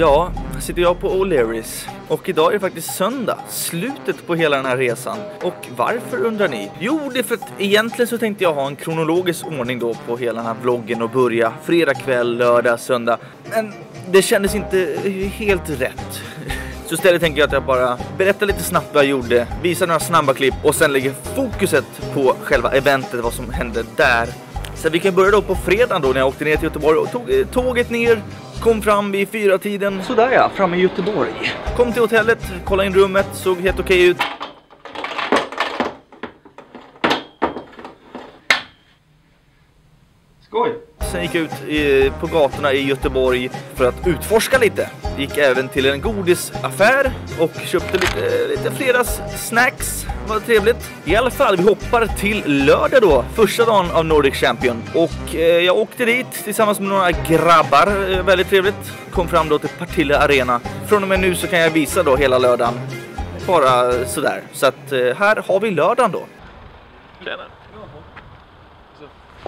Ja, här sitter jag på O'Learys och idag är det faktiskt söndag, slutet på hela den här resan. Och varför undrar ni? Jo, det är för att egentligen så tänkte jag ha en kronologisk ordning då på hela den här vloggen och börja fredag kväll, lördag, söndag. Men det kändes inte helt rätt. Så istället tänker jag att jag bara berättar lite snabbt vad jag gjorde, visar några snabba klipp och sen lägger fokuset på själva eventet, vad som hände där. Så vi kan börja då på fredagen då när jag åkte ner till Göteborg och tog eh, tåget ner, kom fram vid fyra tiden. Sådär ja, framme i Göteborg. Kom till hotellet, kollade in rummet, såg helt okej ut. Sen gick jag ut på gatorna i Göteborg för att utforska lite. Gick även till en godisaffär och köpte lite, lite fredagssnacks. Var trevligt. I alla fall, vi hoppar till lördag då, första dagen av Nordic Champion. Och eh, jag åkte dit tillsammans med några grabbar. Eh, väldigt trevligt. Kom fram då till Partille Arena. Från och med nu så kan jag visa då hela lördagen. Bara sådär. Så att eh, här har vi lördagen då.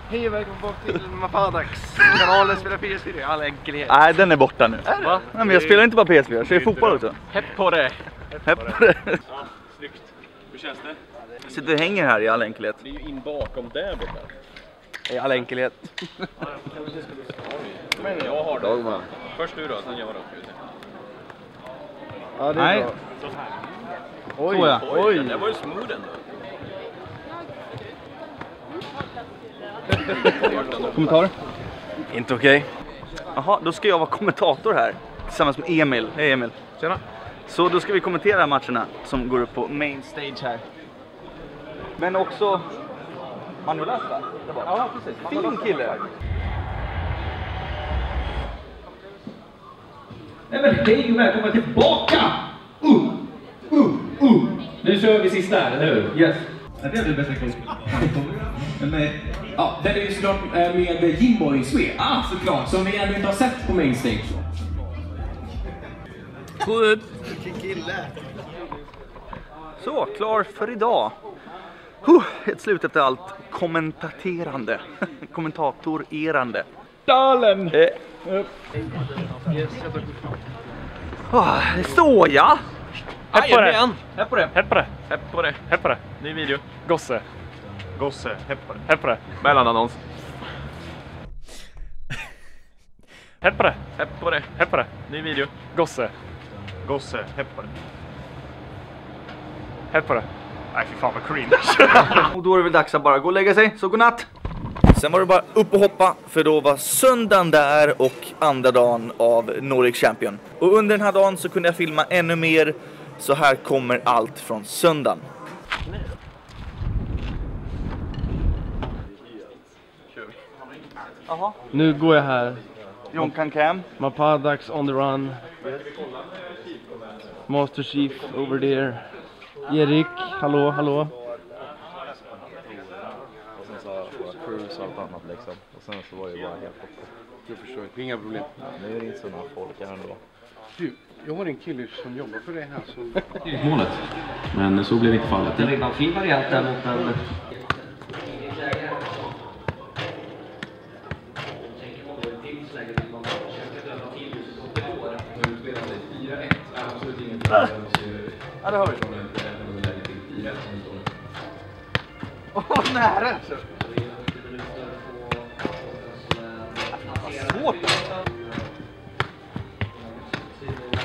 Hej och välkommen bak till Mafadax. Kanalen spelar PS4 i all enkelhet. Nej, den är borta nu. Va? Nej, men jag spelar inte bara PS4, jag spelar fotboll också. Hepp på det! Hepp på det. Snyggt. Hur känns det? Jag sitter och hänger här i all enkelhet. Det är ju in bakom där borta. I all enkelhet. Men jag har det. Först du då, sen jag då. Ja, det är Nej. bra. Oj, Så ja. Oj, den där var ju smooth ändå. Kommentar? Inte okej. Jaha, då ska jag vara kommentator här tillsammans med Emil. Hej Emil. Tjena. Så då ska vi kommentera matcherna som går upp på main stage här. Men också Manolas va? Ja, precis. Fin kille. Nej men hej och välkomna tillbaka! Uh, uh, uh. Nu kör vi sista här, eller hur? Yes. Det är det bästa. Men, eh, ja, den är ju såklart eh, med Jimboy Swe. Ah, såklart. Som vi ännu inte har sett på main stage. Så, klar för idag. Huh, ett slut efter allt kommentaterande. Kommentatorerande. Dalen! Eh. Ah, så ja! Hepp på det! Här på det. Hepp på det! Hepp på det! Hepp på det! Ny video. Gosse, Gosse, hepp på det. hepp på det, Mellanannons. hepp på det, Hepp på det. hepp på det, Ny video. gosse, Gosse, hepp på det. hepp på det. Nej fy fan vad cringe. Och då är det väl dags att bara gå och lägga sig, så godnatt! Sen var det bara upp och hoppa, för då var söndagen där och andra dagen av Nordic Champion. Och under den här dagen så kunde jag filma ännu mer, så här kommer allt från söndagen. Jaha, Nu går jag här. Jonkan Cam. Mapadax on the run. Master Chief over there. Erik, hallå, hallå. Sen så var cruise och allt annat liksom. Och sen så var det bara helt borta. Jag förstår, inga problem. Nu är det inte så några folk här ändå. Du, jag har en kille som jobbar för det här som... Målet. Men så blev inte fallet. En redan fin variant där mot en... Vad nära! Alltså. Svårt!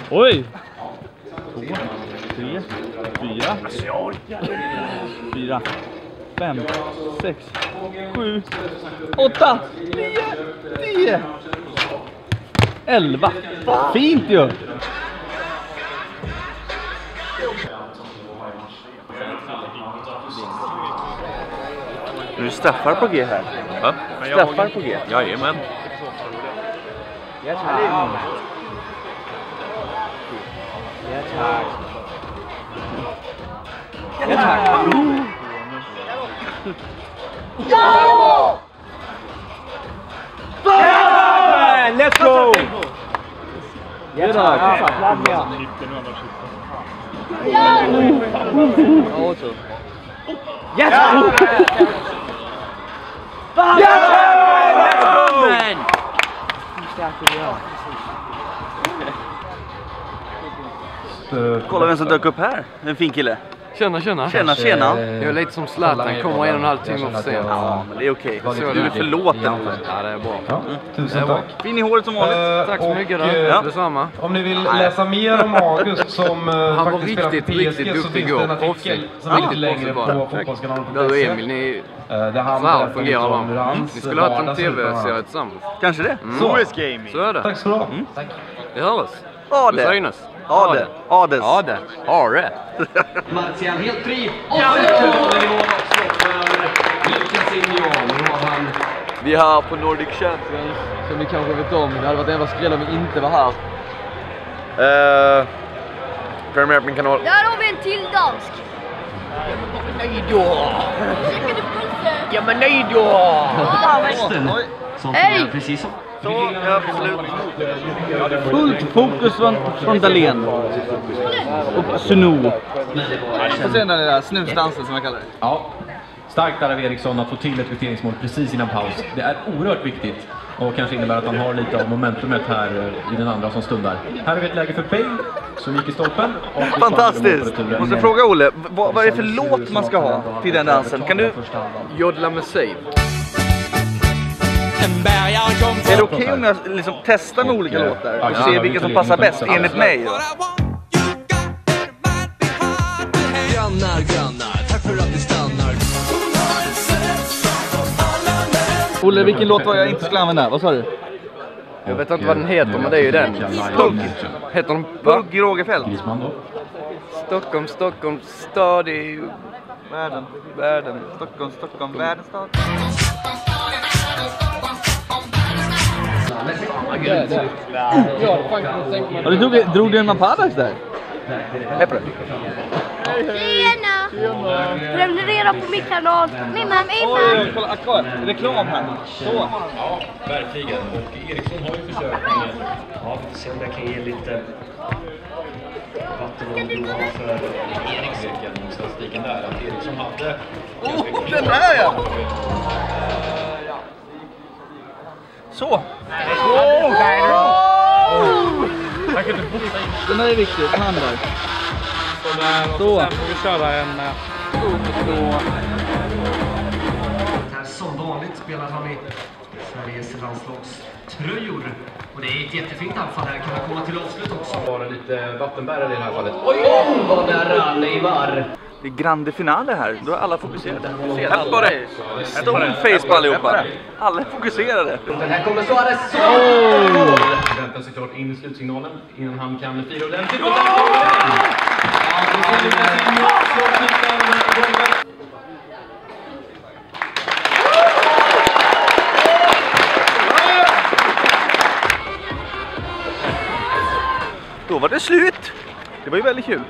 Oj! Två, tre, fyra, fyra, fem, sex, sju, åtta, nio, tio, elva. Fint ju! Nu är straffar på G här. Va? Straffar på G. Jajamän. Let's go! Ball! Yes! Let's go! Kolla vem som dök upp här. En fin kille. Tjena, tjena. Tjena, tjena. Jag är lite som Zlatan, kommer en och en halv timme för sent. Ja, men det är okej. Så Du är förlåten. Ja, det är bra. Ja, är tusen bra. tack. Fin i håret som vanligt. Eh, Tack så och, mycket då. eh, Ja. Detsamma. Om ni vill läsa mer om August som eh, var faktiskt spelar för riktigt, PSG riktigt så finns igår. det en artikel som är lite längre på bara. E. Du fotbollskanalen.se. Emil, ni... Eh, Där han fungerar de. Ni skulle ha haft en tv-serie tillsammans. Kanske det. Så, US gaming. Så är det. tack ska du ha. Det hörs. Ja, Vi det. Ja, det. Ja, det. Ja, det. Ja, det. Martial helt fri. Och så det målvaktsstopp för Lucas han Vi är här på Nordic Champions, som ni kanske vet om. Det hade varit en jävla skräll om vi inte var här. Uh, Premiär på min kanal. Där har vi en till dansk. Nej då! Ja men nej då! Ja, Oj. som Hej! fungerar precis som Så, absolut. Fullt fokus från, från Dahlén. Och Suno. Och sen den där snusdansen som jag kallar det. Ja, starkt där av Eriksson att få till ett kvitteringsmål precis innan paus. Det är oerhört viktigt och kanske innebär att han har lite av momentumet här eh, i den andra som stundar. Här har vi ett läge för Bale som gick i stolpen. får Fantastiskt! Måste fråga Olle, vad, vad är det för låt man ska ha till den dansen? Kan du... Jodla med save. Är det okej om jag liksom testar med olika låtar och ser vilken som passar bäst enligt mig? Då? Grannar, grannar, tack för att ni stannar. Olle, vilken låt var jag inte skulle använda? Vad sa du? Jag vet inte vad den heter, men det är ju den. Pugg. Heter den... Pugg Rogefeldt. Stockholm, Stockholm, stad i Världen. världen. Stockholm, Stockholm, världens stad. Ja, du drog, drog du en Mapadas där? Peppre. Tjena! Prenumerera på min kanal. Mimma, mimma. Oj, kolla, akvar. Reklam här. Så. Ja, verkligen. Och Eriksson har ju försökt med... Ja, vi får se om jag kan ge lite vatten och blod för Eriksson. Statistiken där, att Eriksson hade... Oh, den där ja! Så. Den där är viktig, den andra. Så. Sen får vi köra en... Här som vanligt spelar han i Sveriges landslagströjor. Och det är ett jättefint anfall här. Kan han komma till avslut också? Bara lite vattenbärare i det här fallet. Oj, oj, vad nära Neymar! Det är grande finale här. Då är alla fokuserade. Här på dig! Stoneface på allihopa. Alla är fokuserade. Den här kommer Suarez. Så! Väntar såklart in slutsignalen innan han kan fira ordentligt. Och där kommer den! Då var det slut. Det var ju väldigt kul.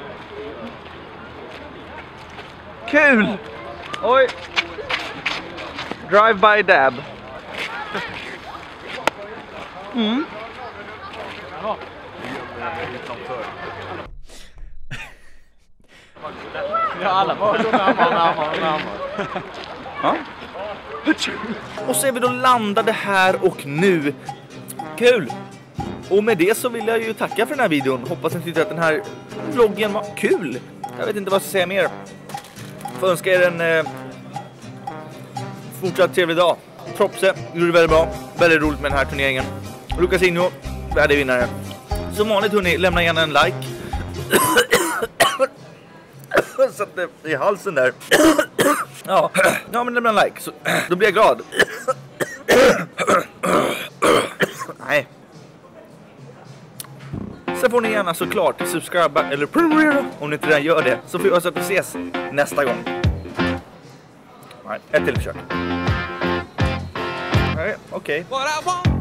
Kul! Oj! Drive by dab. Mm. Ja, alla. Ja. Och så är vi då landade här och nu. Kul! Och med det så vill jag ju tacka för den här videon. Hoppas ni tyckte att den här vloggen var kul. Jag vet inte vad jag ska säga mer. Får önska er en eh, fortsatt trevlig dag. Propse gjorde det väldigt bra. Väldigt roligt med den här turneringen. Lukas Inho, värdig vinnare. Som vanligt hörni, lämna gärna en like. Satt det i halsen där. Ja, ja men lämna en like så då blir jag glad. får ni gärna såklart subscriba eller prenumerera om ni inte redan gör det. Så får vi att vi ses nästa gång. Nej, ett till försök. Nej, okej. Okay.